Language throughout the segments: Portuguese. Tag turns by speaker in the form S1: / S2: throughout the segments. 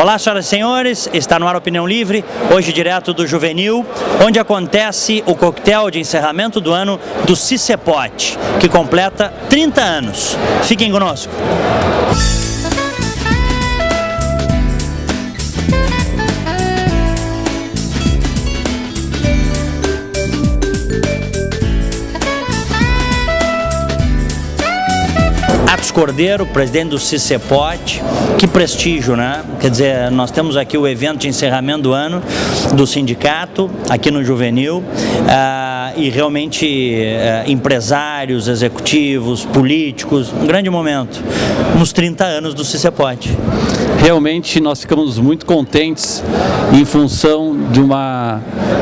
S1: Olá, senhoras e senhores, está no ar Opinião Livre, hoje direto do Juvenil, onde acontece o coquetel de encerramento do ano do Cicepote, que completa 30 anos. Fiquem conosco. Cordeiro, presidente do CICEPOT, que prestígio, né? Quer dizer, nós temos aqui o evento de encerramento do ano do sindicato, aqui no Juvenil, ah, e realmente eh, empresários, executivos, políticos, um grande momento, nos 30 anos do CICEPOT.
S2: Realmente nós ficamos muito contentes em função de uma,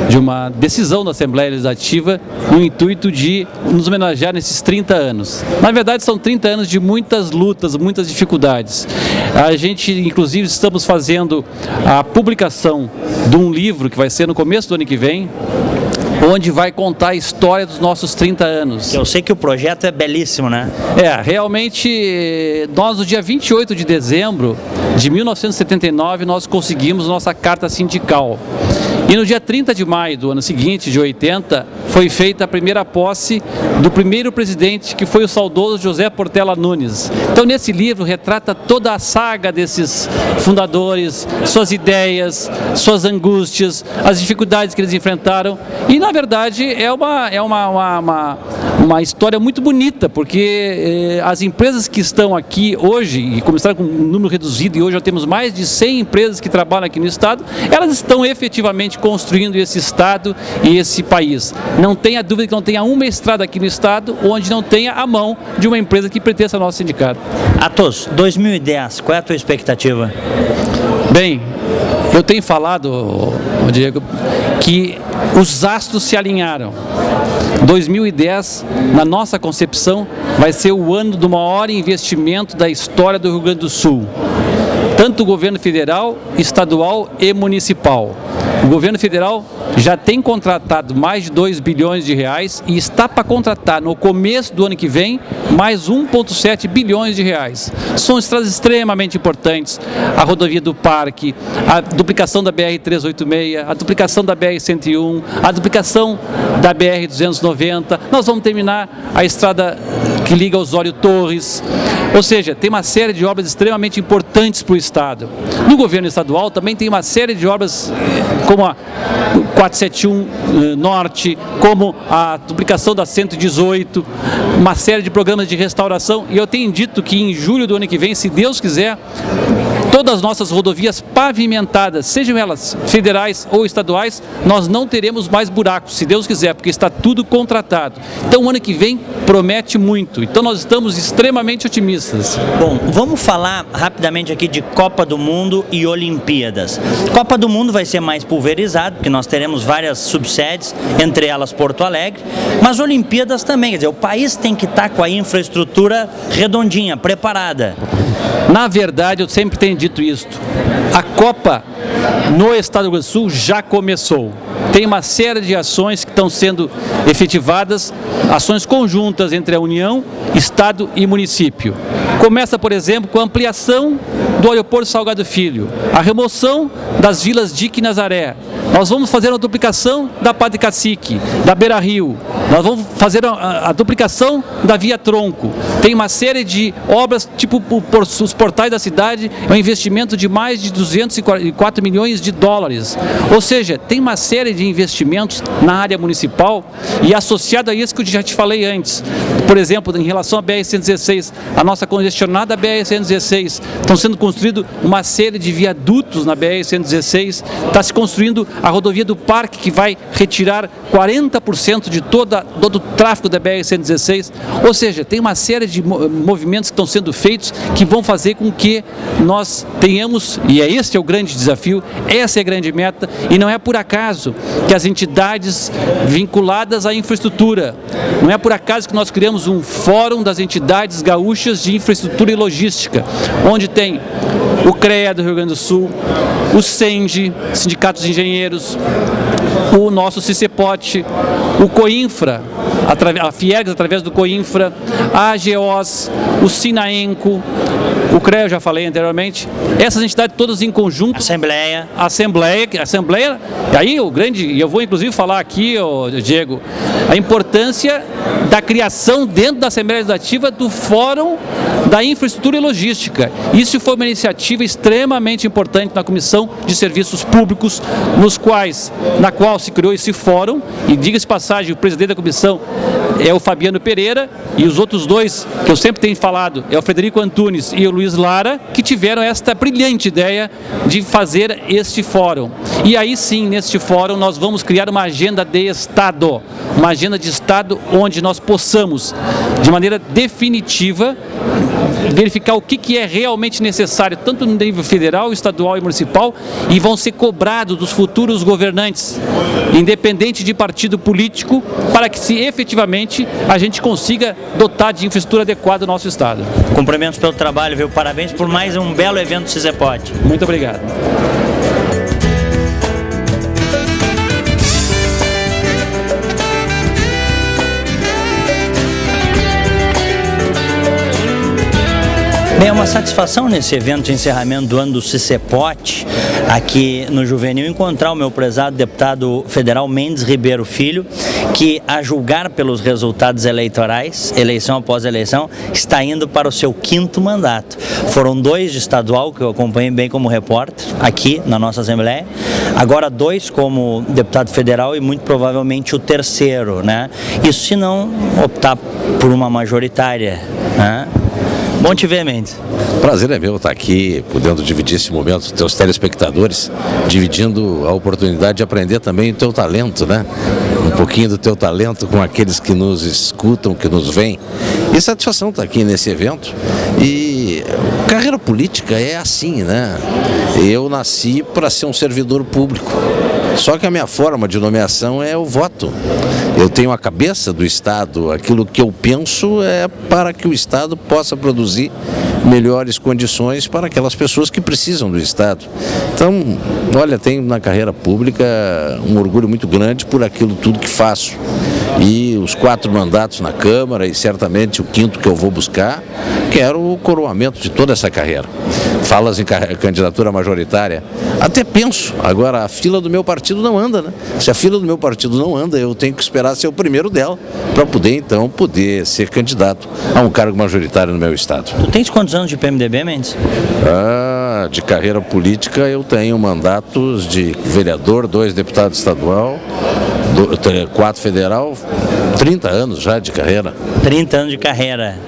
S2: de uma decisão da Assembleia Legislativa no intuito de nos homenagear nesses 30 anos. Na verdade, são 30 anos de muitas lutas, muitas dificuldades. A gente, inclusive, estamos fazendo a publicação de um livro que vai ser no começo do ano que vem, onde vai contar a história dos nossos 30 anos.
S1: Eu sei que o projeto é belíssimo, né?
S2: É, realmente, nós no dia 28 de dezembro de 1979, nós conseguimos nossa carta sindical. E no dia 30 de maio do ano seguinte, de 80, foi feita a primeira posse do primeiro presidente, que foi o saudoso José Portela Nunes. Então, nesse livro, retrata toda a saga desses fundadores, suas ideias, suas angústias, as dificuldades que eles enfrentaram. E, na verdade, é uma, é uma, uma, uma, uma história muito bonita, porque eh, as empresas que estão aqui hoje, e começaram com um número reduzido, e hoje já temos mais de 100 empresas que trabalham aqui no Estado, elas estão efetivamente construindo esse Estado e esse país. Não tenha dúvida que não tenha uma estrada aqui no Estado onde não tenha a mão de uma empresa que pertence ao nosso sindicato.
S1: Atos, 2010, qual é a tua expectativa?
S2: Bem, eu tenho falado, Diego, que os astros se alinharam. 2010, na nossa concepção, vai ser o ano do maior investimento da história do Rio Grande do Sul. Tanto o governo federal, estadual e municipal. O governo federal já tem contratado mais de 2 bilhões de reais e está para contratar no começo do ano que vem mais 1,7 bilhões de reais. São estradas extremamente importantes, a rodovia do Parque, a duplicação da BR-386, a duplicação da BR-101, a duplicação da BR-290. Nós vamos terminar a estrada que liga Osório Torres. Ou seja, tem uma série de obras extremamente importantes para o Estado. No governo estadual também tem uma série de obras como a 471 eh, Norte, como a duplicação da 118, uma série de programas de restauração. E eu tenho dito que em julho do ano que vem, se Deus quiser, todas as nossas rodovias pavimentadas, sejam elas federais ou estaduais, nós não teremos mais buracos, se Deus quiser, porque está tudo contratado. Então, o ano que vem promete muito. Então, nós estamos extremamente otimistas.
S1: Bom, vamos falar rapidamente aqui de Copa do Mundo e Olimpíadas. Copa do Mundo vai ser mais pulverizado, porque nós teremos várias subsedes, entre elas Porto Alegre, mas Olimpíadas também, quer dizer, o país tem que estar com a infraestrutura redondinha, preparada.
S2: Na verdade, eu sempre tenho dito isto. A Copa no Estado do Rio Grande do Sul já começou. Tem uma série de ações que estão sendo efetivadas, ações conjuntas entre a União, Estado e município. Começa, por exemplo, com a ampliação do aeroporto Salgado Filho, a remoção das vilas Dique e Nazaré. Nós vamos fazer a duplicação da Padre Cacique, da Beira Rio. Nós vamos fazer a, a, duplicação da Via Tronco. Tem uma série de obras, tipo os portais da cidade, é um investimento de mais de 204 milhões de dólares. Ou seja, tem uma série de investimentos na área municipal e associado a isso que eu já te falei antes. Por exemplo, em relação à BR-116, a nossa congestionada BR-116, estão sendo construídos uma série de viadutos na BR-116, está se construindo a rodovia do Parque, que vai retirar 40% de toda, todo o tráfego da BR-116. Ou seja, tem uma série de movimentos que estão sendo feitos que vão fazer com que nós tenhamos, e é este é o grande desafio, essa é a grande meta, e não é por acaso que as entidades vinculadas à infraestrutura, não é por acaso que nós criamos um fórum das entidades gaúchas de infraestrutura e logística, onde tem o CREA do Rio Grande do Sul, o SENGE, Sindicatos de Engenheiros, o nosso CICEPOT, o COINFRA, a Fiergs através do Coinfra, a AGOS, o Sinaenco, o CREA, eu já falei anteriormente, essas entidades todas em conjunto.
S1: Assembleia.
S2: Assembleia, Assembleia, e aí o grande, e eu vou inclusive falar aqui, Diego, a importância da criação dentro da Assembleia Legislativa do Fórum da Infraestrutura e Logística. Isso foi uma iniciativa extremamente importante na Comissão de Serviços Públicos, nos quais, na qual se criou esse fórum, e diga-se passagem, o presidente da comissão é o Fabiano Pereira e os outros dois que eu sempre tenho falado é o Frederico Antunes e o Luiz Lara, que tiveram esta brilhante ideia de fazer este fórum. E aí sim, neste fórum, nós vamos criar uma agenda de Estado, uma agenda de Estado onde nós possamos, de maneira definitiva, verificar o que, que é realmente necessário, tanto no nível federal, estadual e municipal, e vão ser cobrados dos futuros governantes, independente de partido político, para que se efetivamente a gente consiga dotar de infraestrutura adequada o nosso Estado.
S1: Cumprimentos pelo trabalho, viu? Parabéns por mais um belo evento CISEPOD.
S2: Muito obrigado.
S1: Bem, é uma satisfação nesse evento de encerramento do ano do CICEPOT, aqui no Juvenil, encontrar o meu prezado deputado federal Mendes Ribeiro Filho, que, a julgar pelos resultados eleitorais, eleição após eleição, está indo para o seu quinto mandato. Foram dois de estadual, que eu acompanhei bem como repórter, aqui na nossa Assembleia, agora dois como deputado federal e muito provavelmente o terceiro, né? Isso se não optar por uma majoritária, né? Bom te ver, Mendes.
S3: Prazer é meu estar aqui, podendo dividir esse momento com teus telespectadores, dividindo a oportunidade de aprender também o teu talento, né? Um pouquinho do teu talento com aqueles que nos escutam, que nos veem. E satisfação estar aqui nesse evento. E carreira política é assim, né? Eu nasci para ser um servidor público. Só que a minha forma de nomeação é o voto. Eu tenho a cabeça do Estado, aquilo que eu penso é para que o Estado possa produzir melhores condições para aquelas pessoas que precisam do Estado. Então, olha, tenho na carreira pública um orgulho muito grande por aquilo tudo que faço. E os quatro mandatos na Câmara e certamente o quinto que eu vou buscar, quero o coroamento de toda essa carreira. Falas em candidatura majoritária, até penso, agora a fila do meu partido não anda, né? Se a fila do meu partido não anda, eu tenho que esperar ser o primeiro dela para poder então poder ser candidato a um cargo majoritário no meu estado.
S1: Tu tens quantos anos de PMDB, Mendes?
S3: Ah, de carreira política eu tenho mandatos de vereador, dois deputados estadual, quatro federal, 30 anos já de carreira.
S1: 30 anos de carreira.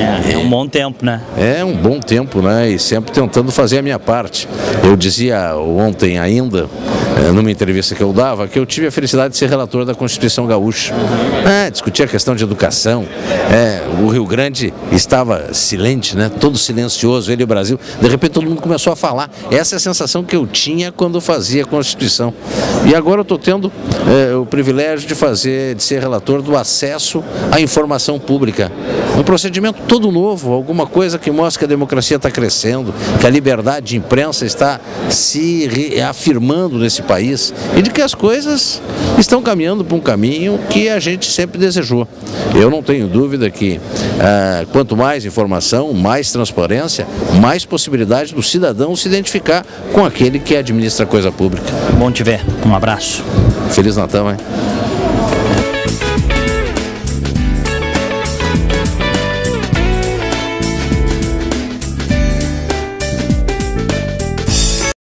S1: É, é, um bom tempo, né?
S3: É um bom tempo, né? E sempre tentando fazer a minha parte. Eu dizia ontem ainda, eh, numa entrevista que eu dava, que eu tive a felicidade de ser relator da Constituição Gaúcha. É, discutir a questão de educação. É, o Rio Grande estava silente, né? Todo silencioso, ele e o Brasil. De repente todo mundo começou a falar. Essa é a sensação que eu tinha quando fazia a Constituição. E agora eu estou tendo é, o privilégio de fazer, de ser relator do acesso à informação pública. Um procedimento todo novo, alguma coisa que mostra que a democracia está crescendo, que a liberdade de imprensa está se reafirmando nesse país e de que as coisas estão caminhando para um caminho que a gente sempre desejou. Eu não tenho dúvida que ah, quanto mais informação, mais transparência, mais possibilidade do cidadão se identificar com aquele que administra a coisa pública.
S1: Bom te ver. Um abraço.
S3: Feliz Natal, hein?